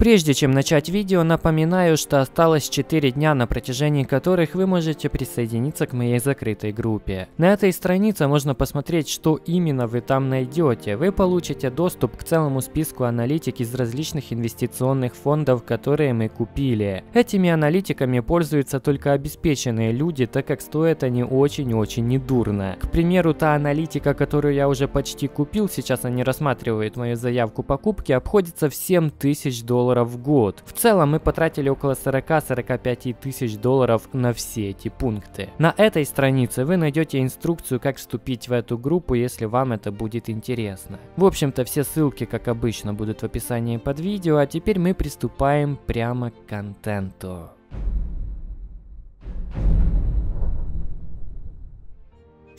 Прежде чем начать видео, напоминаю, что осталось 4 дня, на протяжении которых вы можете присоединиться к моей закрытой группе. На этой странице можно посмотреть, что именно вы там найдете. Вы получите доступ к целому списку аналитик из различных инвестиционных фондов, которые мы купили. Этими аналитиками пользуются только обеспеченные люди, так как стоят они очень-очень недурно. К примеру, та аналитика, которую я уже почти купил, сейчас они рассматривают мою заявку покупки, обходится в 7000 долларов долларов в год. В целом мы потратили около 40-45 тысяч долларов на все эти пункты. На этой странице вы найдете инструкцию, как вступить в эту группу, если вам это будет интересно. В общем-то, все ссылки, как обычно, будут в описании под видео, а теперь мы приступаем прямо к контенту.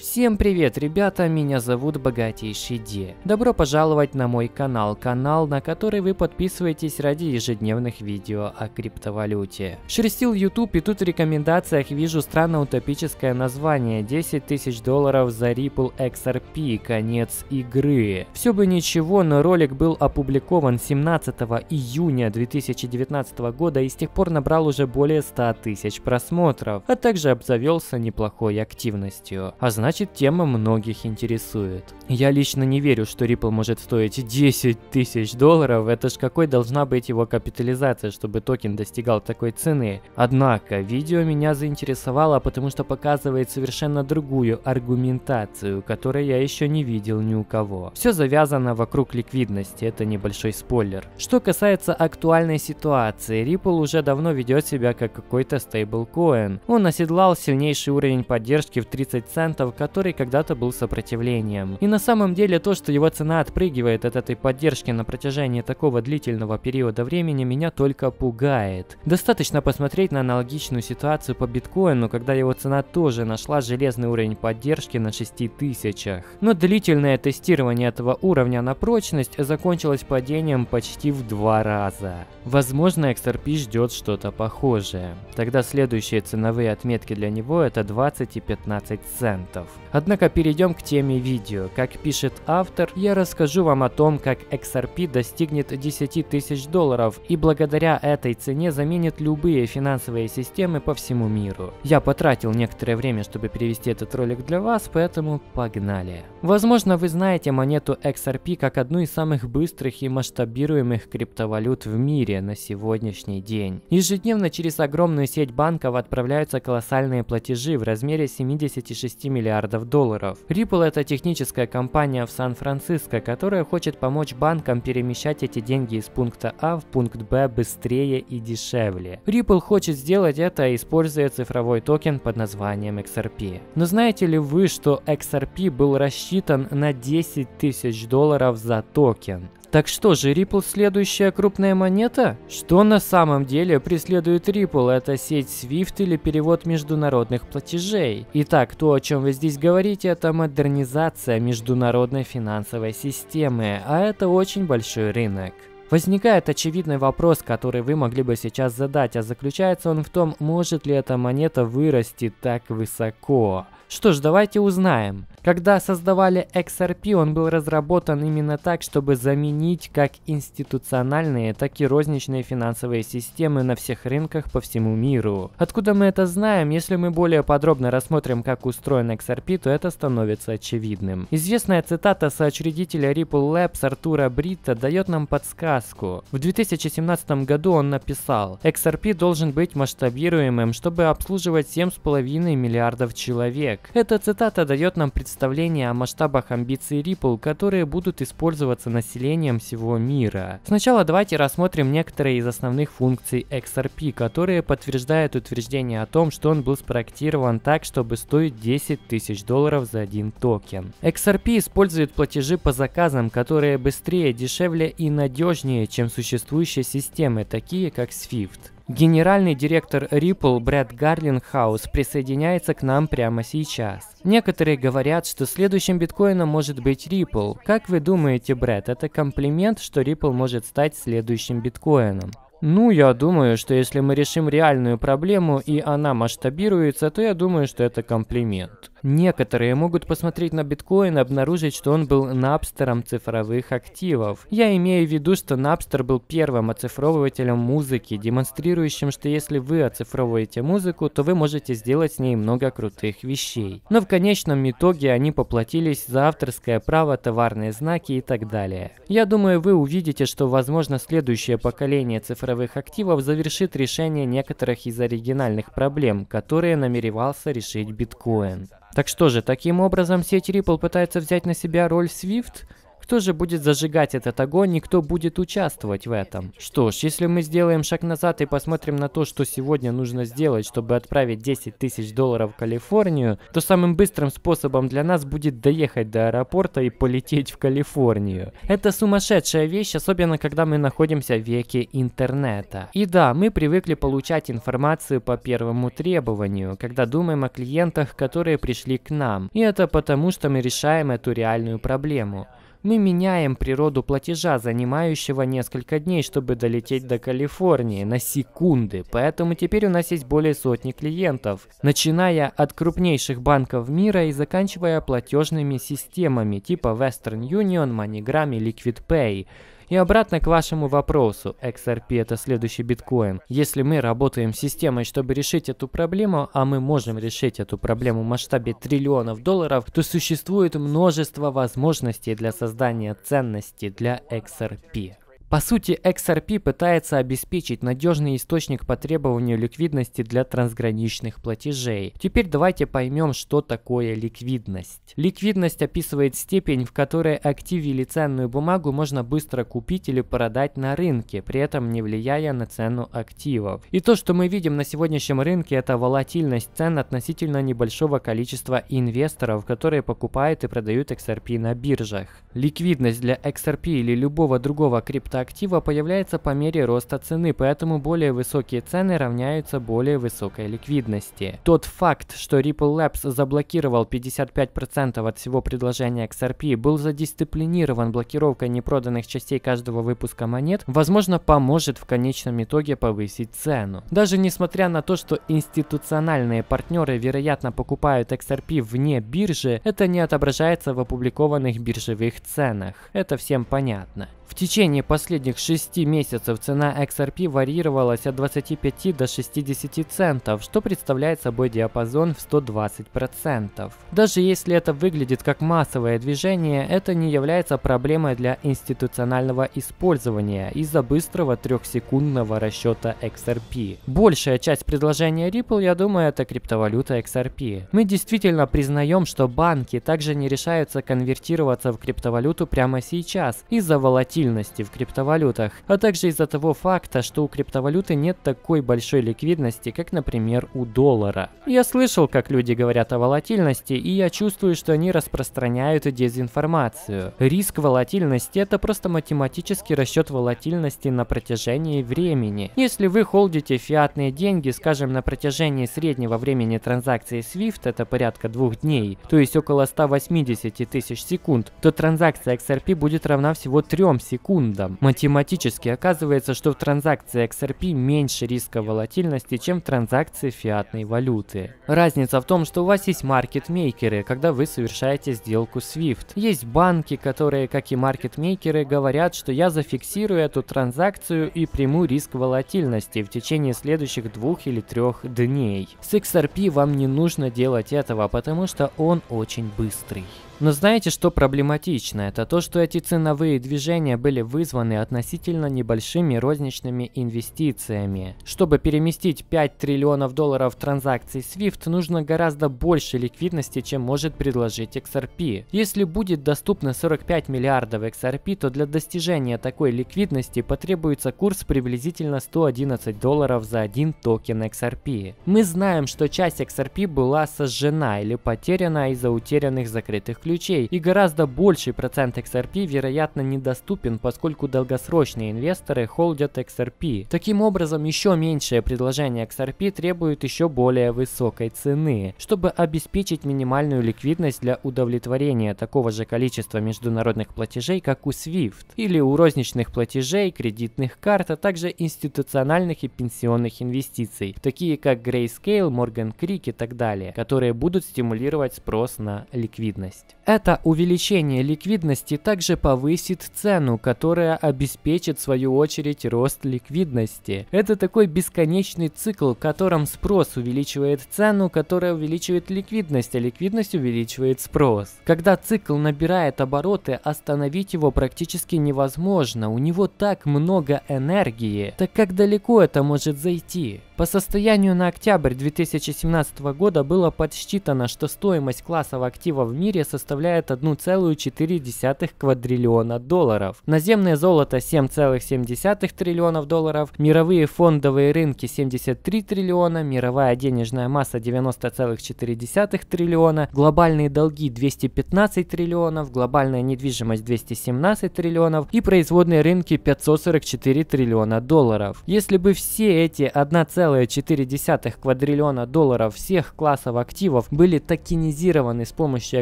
Всем привет, ребята, меня зовут Богатейший Де. Добро пожаловать на мой канал, канал, на который вы подписываетесь ради ежедневных видео о криптовалюте. Шерстил YouTube и тут в рекомендациях вижу странно утопическое название 10 тысяч долларов за Ripple XRP, конец игры. Все бы ничего, но ролик был опубликован 17 июня 2019 года и с тех пор набрал уже более 100 тысяч просмотров, а также обзавелся неплохой активностью. А значит Значит, тема многих интересует. Я лично не верю, что Ripple может стоить 10 тысяч долларов. Это ж какой должна быть его капитализация, чтобы токен достигал такой цены. Однако, видео меня заинтересовало, потому что показывает совершенно другую аргументацию, которой я еще не видел ни у кого. Все завязано вокруг ликвидности, это небольшой спойлер. Что касается актуальной ситуации, Ripple уже давно ведет себя как какой-то стейблкоин. Он оседлал сильнейший уровень поддержки в 30 центов, который когда-то был сопротивлением. И на самом деле то, что его цена отпрыгивает от этой поддержки на протяжении такого длительного периода времени, меня только пугает. Достаточно посмотреть на аналогичную ситуацию по биткоину, когда его цена тоже нашла железный уровень поддержки на 6000. Но длительное тестирование этого уровня на прочность закончилось падением почти в два раза. Возможно, XRP ждет что-то похожее. Тогда следующие ценовые отметки для него это 20 и 15 центов. Однако перейдем к теме видео. Как пишет автор, я расскажу вам о том, как XRP достигнет 10 тысяч долларов и благодаря этой цене заменит любые финансовые системы по всему миру. Я потратил некоторое время, чтобы перевести этот ролик для вас, поэтому погнали. Возможно, вы знаете монету XRP как одну из самых быстрых и масштабируемых криптовалют в мире на сегодняшний день. Ежедневно через огромную сеть банков отправляются колоссальные платежи в размере 76 миллиардов миллиардов долларов. Ripple это техническая компания в Сан-Франциско, которая хочет помочь банкам перемещать эти деньги из пункта А в пункт Б быстрее и дешевле. Ripple хочет сделать это, используя цифровой токен под названием XRP. Но знаете ли вы, что XRP был рассчитан на 10 тысяч долларов за токен? Так что же, Ripple следующая крупная монета? Что на самом деле преследует Ripple? Это сеть SWIFT или перевод международных платежей? Итак, то, о чем вы здесь говорите, это модернизация международной финансовой системы, а это очень большой рынок. Возникает очевидный вопрос, который вы могли бы сейчас задать, а заключается он в том, может ли эта монета вырасти так высоко. Что ж, давайте узнаем. Когда создавали XRP, он был разработан именно так, чтобы заменить как институциональные, так и розничные финансовые системы на всех рынках по всему миру. Откуда мы это знаем? Если мы более подробно рассмотрим, как устроен XRP, то это становится очевидным. Известная цитата соучредителя Ripple Labs Артура Бритта дает нам подсказку. В 2017 году он написал, XRP должен быть масштабируемым, чтобы обслуживать 7,5 миллиардов человек. Эта цитата дает нам представление о масштабах амбиций Ripple, которые будут использоваться населением всего мира. Сначала давайте рассмотрим некоторые из основных функций XRP, которые подтверждают утверждение о том, что он был спроектирован так, чтобы стоить 10 тысяч долларов за один токен. XRP использует платежи по заказам, которые быстрее, дешевле и надежнее, чем существующие системы, такие как SWIFT. Генеральный директор Ripple Брэд Гарлингхаус присоединяется к нам прямо сейчас. Некоторые говорят, что следующим биткоином может быть Ripple. Как вы думаете, Брэд, это комплимент, что Ripple может стать следующим биткоином? Ну, я думаю, что если мы решим реальную проблему и она масштабируется, то я думаю, что это комплимент. Некоторые могут посмотреть на биткоин и обнаружить, что он был напстером цифровых активов. Я имею в виду, что Napster был первым оцифровывателем музыки, демонстрирующим, что если вы оцифровываете музыку, то вы можете сделать с ней много крутых вещей. Но в конечном итоге они поплатились за авторское право, товарные знаки и так далее. Я думаю, вы увидите, что возможно следующее поколение цифровых активов завершит решение некоторых из оригинальных проблем, которые намеревался решить биткоин. Так что же, таким образом сеть Ripple пытается взять на себя роль SWIFT? Кто же будет зажигать этот огонь и кто будет участвовать в этом? Что ж, если мы сделаем шаг назад и посмотрим на то, что сегодня нужно сделать, чтобы отправить 10 тысяч долларов в Калифорнию, то самым быстрым способом для нас будет доехать до аэропорта и полететь в Калифорнию. Это сумасшедшая вещь, особенно когда мы находимся в веке интернета. И да, мы привыкли получать информацию по первому требованию, когда думаем о клиентах, которые пришли к нам. И это потому, что мы решаем эту реальную проблему. Мы меняем природу платежа, занимающего несколько дней, чтобы долететь до Калифорнии, на секунды. Поэтому теперь у нас есть более сотни клиентов, начиная от крупнейших банков мира и заканчивая платежными системами типа Western Union, MoneyGram и LiquidPay. И обратно к вашему вопросу, XRP это следующий биткоин. Если мы работаем с системой, чтобы решить эту проблему, а мы можем решить эту проблему в масштабе триллионов долларов, то существует множество возможностей для создания ценности для XRP. По сути, XRP пытается обеспечить надежный источник по требованию ликвидности для трансграничных платежей. Теперь давайте поймем, что такое ликвидность. Ликвидность описывает степень, в которой актив или ценную бумагу можно быстро купить или продать на рынке, при этом не влияя на цену активов. И то, что мы видим на сегодняшнем рынке, это волатильность цен относительно небольшого количества инвесторов, которые покупают и продают XRP на биржах. Ликвидность для XRP или любого другого крипто актива появляется по мере роста цены, поэтому более высокие цены равняются более высокой ликвидности. Тот факт, что Ripple Labs заблокировал 55% от всего предложения XRP, был задисциплинирован блокировкой непроданных частей каждого выпуска монет, возможно, поможет в конечном итоге повысить цену. Даже несмотря на то, что институциональные партнеры, вероятно, покупают XRP вне биржи, это не отображается в опубликованных биржевых ценах. Это всем понятно. В течение последних 6 месяцев цена XRP варьировалась от 25 до 60 центов, что представляет собой диапазон в 120%. Даже если это выглядит как массовое движение, это не является проблемой для институционального использования из-за быстрого трехсекундного расчета XRP. Большая часть предложения Ripple, я думаю, это криптовалюта XRP. Мы действительно признаем, что банки также не решаются конвертироваться в криптовалюту прямо сейчас из-за волатильности волатильности в криптовалютах, а также из-за того факта, что у криптовалюты нет такой большой ликвидности, как, например, у доллара. Я слышал, как люди говорят о волатильности, и я чувствую, что они распространяют дезинформацию. Риск волатильности – это просто математический расчет волатильности на протяжении времени. Если вы холдите фиатные деньги, скажем, на протяжении среднего времени транзакции SWIFT, это порядка двух дней, то есть около 180 тысяч секунд, то транзакция XRP будет равна всего 3 секундам секундам. Математически оказывается, что в транзакции XRP меньше риска волатильности, чем в транзакции фиатной валюты. Разница в том, что у вас есть маркетмейкеры, когда вы совершаете сделку SWIFT. Есть банки, которые, как и маркетмейкеры, говорят, что я зафиксирую эту транзакцию и приму риск волатильности в течение следующих двух или трех дней. С XRP вам не нужно делать этого, потому что он очень быстрый. Но знаете, что проблематично? Это то, что эти ценовые движения были вызваны относительно небольшими розничными инвестициями. Чтобы переместить 5 триллионов долларов транзакций SWIFT, нужно гораздо больше ликвидности, чем может предложить XRP. Если будет доступно 45 миллиардов XRP, то для достижения такой ликвидности потребуется курс приблизительно 111 долларов за один токен XRP. Мы знаем, что часть XRP была сожжена или потеряна из-за утерянных закрытых ключей ключей, и гораздо больший процент XRP, вероятно, недоступен, поскольку долгосрочные инвесторы холдят XRP. Таким образом, еще меньшее предложение XRP требует еще более высокой цены, чтобы обеспечить минимальную ликвидность для удовлетворения такого же количества международных платежей, как у SWIFT, или у розничных платежей, кредитных карт, а также институциональных и пенсионных инвестиций, такие как Grayscale, Morgan Creek и так далее, которые будут стимулировать спрос на ликвидность. Это увеличение ликвидности также повысит цену, которая обеспечит в свою очередь рост ликвидности. Это такой бесконечный цикл, в котором спрос увеличивает цену, которая увеличивает ликвидность, а ликвидность увеличивает спрос. Когда цикл набирает обороты, остановить его практически невозможно, у него так много энергии. Так как далеко это может зайти? По состоянию на октябрь 2017 года было подсчитано, что стоимость классов активов в мире составляет 1,4 квадриллиона долларов. Наземное золото 7,7 триллионов долларов, мировые фондовые рынки 73 триллиона, мировая денежная масса 90,4 триллиона, глобальные долги 215 триллионов, глобальная недвижимость 217 триллионов и производные рынки 544 триллиона долларов. Если бы все эти 1,4 1,4 квадриллиона долларов всех классов активов были токенизированы с помощью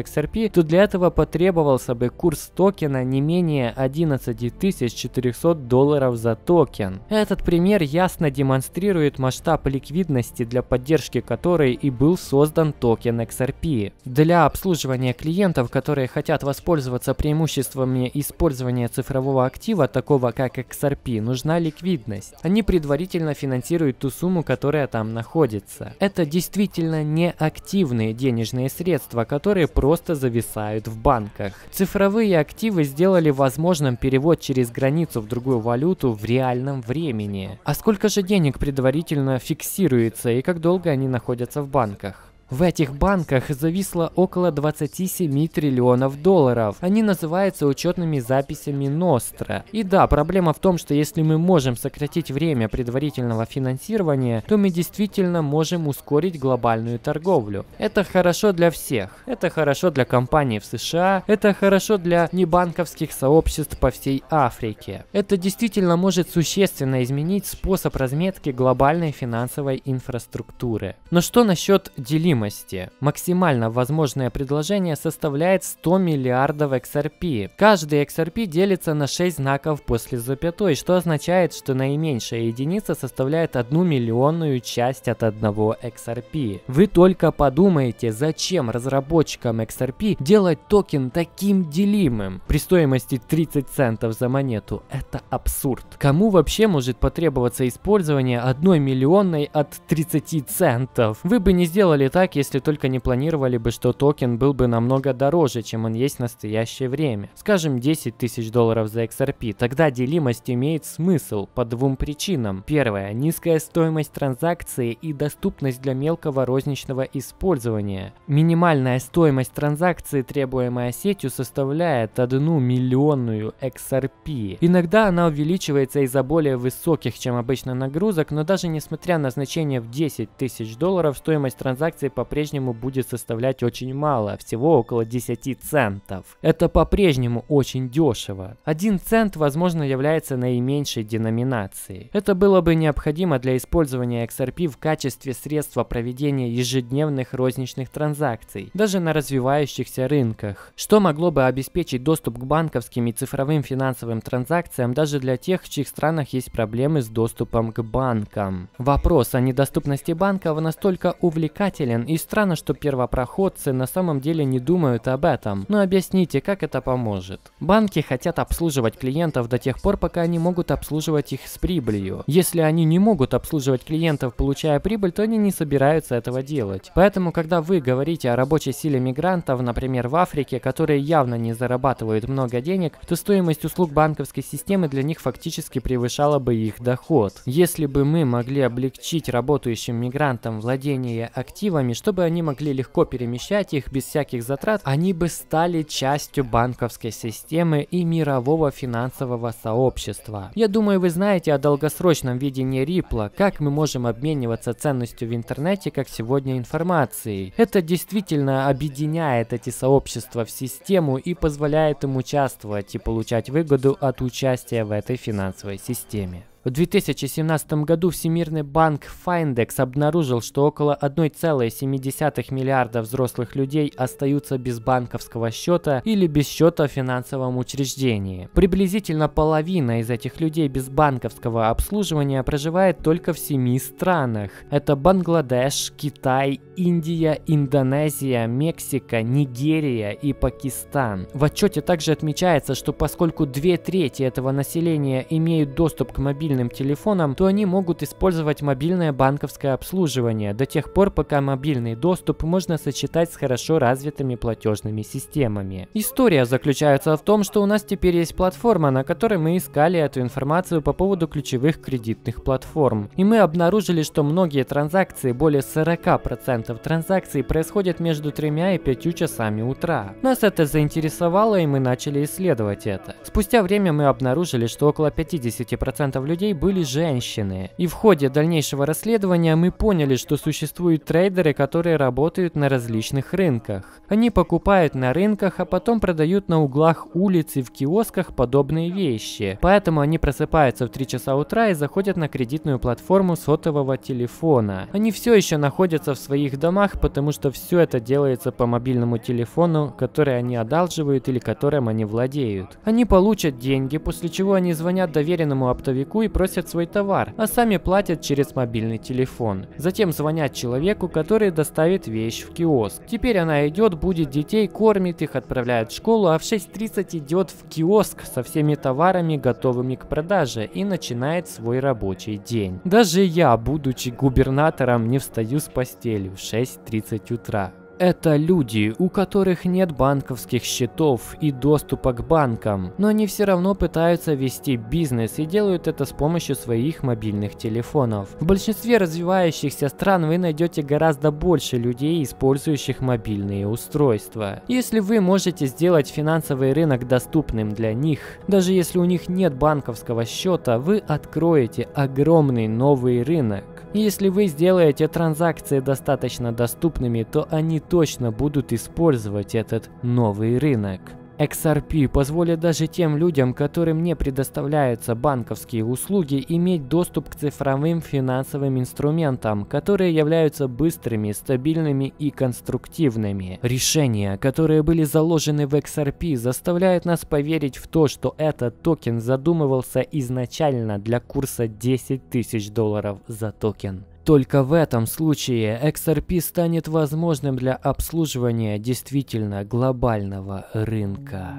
XRP, то для этого потребовался бы курс токена не менее 11 400 долларов за токен. Этот пример ясно демонстрирует масштаб ликвидности, для поддержки которой и был создан токен XRP. Для обслуживания клиентов, которые хотят воспользоваться преимуществами использования цифрового актива, такого как XRP, нужна ликвидность. Они предварительно финансируют ту сумму, сумму, которая там находится. Это действительно не активные денежные средства, которые просто зависают в банках. Цифровые активы сделали возможным перевод через границу в другую валюту в реальном времени. А сколько же денег предварительно фиксируется и как долго они находятся в банках? В этих банках зависло около 27 триллионов долларов. Они называются учетными записями Ностра. И да, проблема в том, что если мы можем сократить время предварительного финансирования, то мы действительно можем ускорить глобальную торговлю. Это хорошо для всех. Это хорошо для компаний в США. Это хорошо для небанковских сообществ по всей Африке. Это действительно может существенно изменить способ разметки глобальной финансовой инфраструктуры. Но что насчет делимости? Стоимости. Максимально возможное предложение составляет 100 миллиардов XRP. Каждый XRP делится на 6 знаков после запятой, что означает, что наименьшая единица составляет одну миллионную часть от одного XRP. Вы только подумайте, зачем разработчикам XRP делать токен таким делимым при стоимости 30 центов за монету. Это абсурд. Кому вообще может потребоваться использование одной миллионной от 30 центов? Вы бы не сделали так, так, если только не планировали бы, что токен был бы намного дороже, чем он есть в настоящее время. Скажем, 10 тысяч долларов за XRP. Тогда делимость имеет смысл по двум причинам. Первое. Низкая стоимость транзакции и доступность для мелкого розничного использования. Минимальная стоимость транзакции, требуемая сетью, составляет 1 миллионную XRP. Иногда она увеличивается из-за более высоких, чем обычно, нагрузок, но даже несмотря на значение в 10 тысяч долларов, стоимость транзакции по-прежнему будет составлять очень мало, всего около 10 центов. Это по-прежнему очень дешево. Один цент, возможно, является наименьшей деноминацией. Это было бы необходимо для использования XRP в качестве средства проведения ежедневных розничных транзакций, даже на развивающихся рынках, что могло бы обеспечить доступ к банковским и цифровым финансовым транзакциям даже для тех, в чьих странах есть проблемы с доступом к банкам. Вопрос о недоступности банков настолько увлекателен и странно, что первопроходцы на самом деле не думают об этом. Но объясните, как это поможет. Банки хотят обслуживать клиентов до тех пор, пока они могут обслуживать их с прибылью. Если они не могут обслуживать клиентов, получая прибыль, то они не собираются этого делать. Поэтому, когда вы говорите о рабочей силе мигрантов, например, в Африке, которые явно не зарабатывают много денег, то стоимость услуг банковской системы для них фактически превышала бы их доход. Если бы мы могли облегчить работающим мигрантам владение активами, кредитами, чтобы они могли легко перемещать их без всяких затрат, они бы стали частью банковской системы и мирового финансового сообщества. Я думаю, вы знаете о долгосрочном видении Ripple, как мы можем обмениваться ценностью в интернете, как сегодня информацией. Это действительно объединяет эти сообщества в систему и позволяет им участвовать и получать выгоду от участия в этой финансовой системе. В 2017 году Всемирный банк Findex обнаружил, что около 1,7 миллиарда взрослых людей остаются без банковского счета или без счета в финансовом учреждении. Приблизительно половина из этих людей без банковского обслуживания проживает только в семи странах. Это Бангладеш, Китай, Индия, Индонезия, Мексика, Нигерия и Пакистан. В отчете также отмечается, что поскольку две трети этого населения имеют доступ к мобильному мобильным телефоном, то они могут использовать мобильное банковское обслуживание до тех пор, пока мобильный доступ можно сочетать с хорошо развитыми платежными системами. История заключается в том, что у нас теперь есть платформа, на которой мы искали эту информацию по поводу ключевых кредитных платформ. И мы обнаружили, что многие транзакции, более 40% транзакций происходят между 3 и 5 часами утра. Нас это заинтересовало и мы начали исследовать это. Спустя время мы обнаружили, что около 50% людей людей были женщины. И в ходе дальнейшего расследования мы поняли, что существуют трейдеры, которые работают на различных рынках. Они покупают на рынках, а потом продают на углах улиц и в киосках подобные вещи. Поэтому они просыпаются в 3 часа утра и заходят на кредитную платформу сотового телефона. Они все еще находятся в своих домах, потому что все это делается по мобильному телефону, который они одалживают или которым они владеют. Они получат деньги, после чего они звонят доверенному оптовику и просят свой товар, а сами платят через мобильный телефон. Затем звонят человеку, который доставит вещь в киоск. Теперь она идет, будет детей, кормит их, отправляет в школу, а в 6.30 идет в киоск со всеми товарами, готовыми к продаже, и начинает свой рабочий день. Даже я, будучи губернатором, не встаю с постели в 6.30 утра. Это люди, у которых нет банковских счетов и доступа к банкам, но они все равно пытаются вести бизнес и делают это с помощью своих мобильных телефонов. В большинстве развивающихся стран вы найдете гораздо больше людей, использующих мобильные устройства. Если вы можете сделать финансовый рынок доступным для них, даже если у них нет банковского счета, вы откроете огромный новый рынок. Если вы сделаете транзакции достаточно доступными, то они точно будут использовать этот новый рынок. XRP позволит даже тем людям, которым не предоставляются банковские услуги, иметь доступ к цифровым финансовым инструментам, которые являются быстрыми, стабильными и конструктивными. Решения, которые были заложены в XRP, заставляют нас поверить в то, что этот токен задумывался изначально для курса 10 тысяч долларов за токен. Только в этом случае XRP станет возможным для обслуживания действительно глобального рынка.